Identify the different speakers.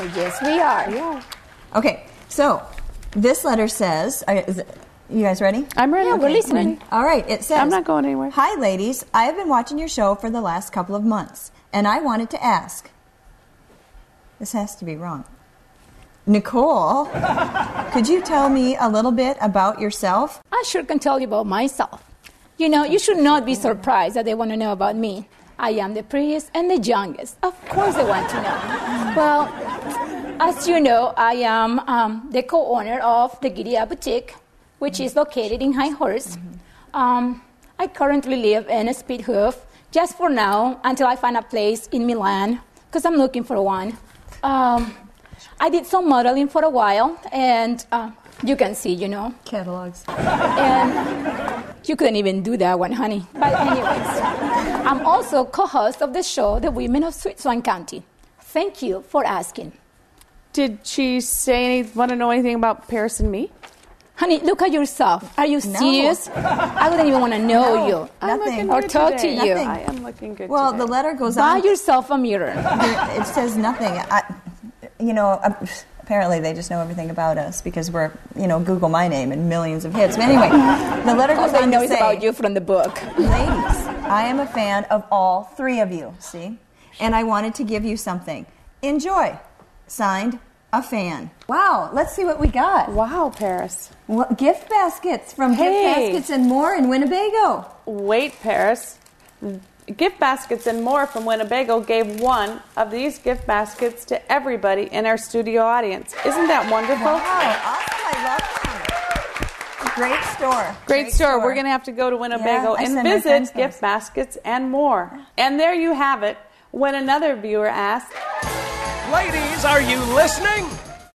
Speaker 1: Oh, yes, we are.
Speaker 2: Yeah.
Speaker 3: Okay, so this letter says, uh, is it- you guys ready?
Speaker 2: I'm ready.
Speaker 1: Yeah, we're listening.
Speaker 2: Ready.
Speaker 3: All right, it says
Speaker 2: I'm not going anywhere.
Speaker 3: Hi, ladies. I have been watching your show for the last couple of months, and I wanted to ask. This has to be wrong. Nicole, could you tell me a little bit about yourself?
Speaker 1: I sure can tell you about myself. You know, you should not be surprised that they want to know about me. I am the prettiest and the youngest. Of course, they want to know. Well, as you know, I am um, the co owner of the Giria Boutique, which is located in High Horse. Um, I currently live in Speedhoof just for now until I find a place in Milan because I'm looking for one. Um, I did some modeling for a while, and uh, you can see, you know,
Speaker 3: Catalogs.
Speaker 1: and you couldn't even do that one, honey. But anyways, I'm also co-host of the show, The Women of Sweet Swan County. Thank you for asking.
Speaker 2: Did she say any? Want to know anything about Paris and me?
Speaker 1: Honey, look at yourself. Are you serious? I wouldn't even want to know
Speaker 3: No,
Speaker 1: you
Speaker 2: I'm
Speaker 3: Nothing.
Speaker 2: looking
Speaker 1: or talk
Speaker 2: today.
Speaker 1: to you.
Speaker 3: Nothing.
Speaker 2: I am looking good.
Speaker 3: Well,
Speaker 2: today.
Speaker 3: the letter goes
Speaker 1: Buy
Speaker 3: on.
Speaker 1: yourself a mirror.
Speaker 3: It says nothing. I, you know, uh, apparently they just know everything about us because we're, you know, Google my name and millions of hits. But anyway, the letter
Speaker 1: All
Speaker 3: goes
Speaker 1: they
Speaker 3: on
Speaker 1: know
Speaker 3: to
Speaker 1: is
Speaker 3: say,
Speaker 1: about you from the book.
Speaker 3: ladies, I am a fan of all three of you. See, and I wanted to give you something. Enjoy. Signed, a fan. Wow. Let's see what we got.
Speaker 2: wow, Paris.
Speaker 3: What, gift baskets from Gift Baskets and More in Winnebago.
Speaker 2: Wait, Paris. Gift baskets and more from Winnebago gave one of these gift baskets to everybody in our studio audience. Isn't that wonderful?
Speaker 3: Wow, awesome! I love them. Great store.
Speaker 2: Great, store. We're going to have to go to Winnebago
Speaker 3: Yeah,
Speaker 2: and
Speaker 3: send my friends
Speaker 2: visit
Speaker 3: those.
Speaker 2: gift baskets and more. And there you have it. When another viewer asked,
Speaker 4: Ladies, are you listening?